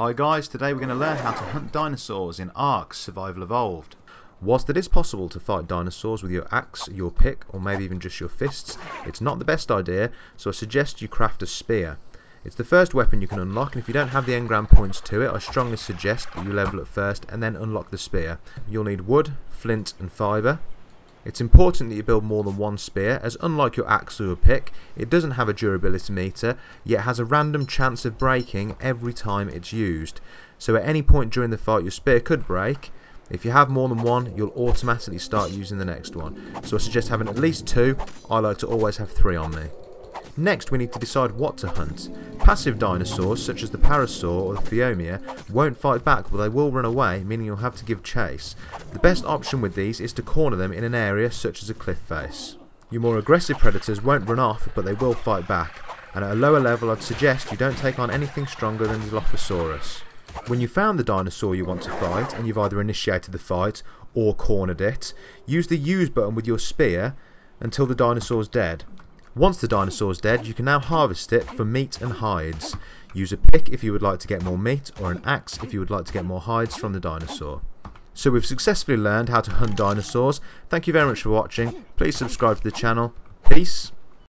Hi guys, today we're going to learn how to hunt dinosaurs in Ark Survival Evolved. Whilst it is possible to fight dinosaurs with your axe, your pick, or maybe even just your fists, it's not the best idea, so I suggest you craft a spear. It's the first weapon you can unlock, and if you don't have the engram points to it, I strongly suggest that you level it first and then unlock the spear. You'll need wood, flint, and fibre. It's important that you build more than one spear, as unlike your axe or pick, it doesn't have a durability meter, yet has a random chance of breaking every time it's used. So at any point during the fight your spear could break. If you have more than one, you'll automatically start using the next one. So I suggest having at least two, I like to always have three on me. Next we need to decide what to hunt. Passive dinosaurs such as the Parasaur or the Phiomia won't fight back but they will run away meaning you'll have to give chase. The best option with these is to corner them in an area such as a cliff face. Your more aggressive predators won't run off but they will fight back and at a lower level I'd suggest you don't take on anything stronger than Dilophosaurus. When you've found the dinosaur you want to fight and you've either initiated the fight or cornered it, use the use button with your spear until the dinosaur's dead. Once the dinosaur is dead, you can now harvest it for meat and hides. Use a pick if you would like to get more meat, or an axe if you would like to get more hides from the dinosaur. So we've successfully learned how to hunt dinosaurs. Thank you very much for watching. Please subscribe to the channel. Peace.